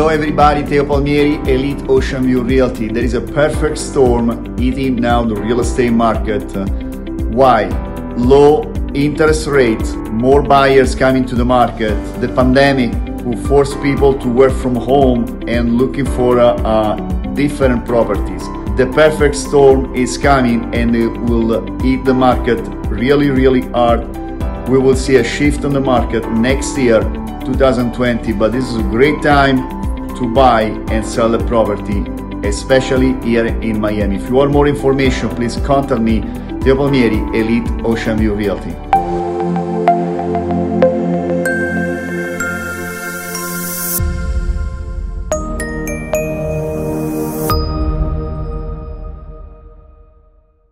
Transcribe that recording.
everybody, Teo Palmieri, Elite Ocean View Realty. There is a perfect storm eating now the real estate market. Why? Low interest rates, more buyers coming to the market, the pandemic who forced people to work from home and looking for uh, uh, different properties. The perfect storm is coming and it will eat the market really, really hard. We will see a shift on the market next year, 2020, but this is a great time to buy and sell a property, especially here in Miami. If you want more information, please contact me, Teo Elite Ocean View Realty.